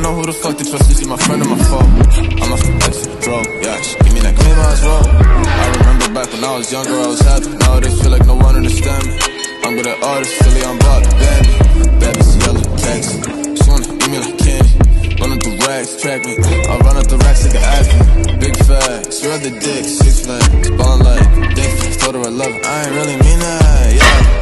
the fuck to trust? Is he my friend or my foe? I'm off the exit, yeah, she give me that clean as well. I remember back when I was younger, I was happy. Nowadays feel like no one understand me. I'm good at artists, Philly, I'm bought, Bambi. Bad bitch, yellow text. She wanna eat me like candy. Run up the racks, track me. I run up the racks like an athlete. Big facts, you're the dick, six flags. Ballin' like dick, told her I love her. I ain't really mean that, yeah.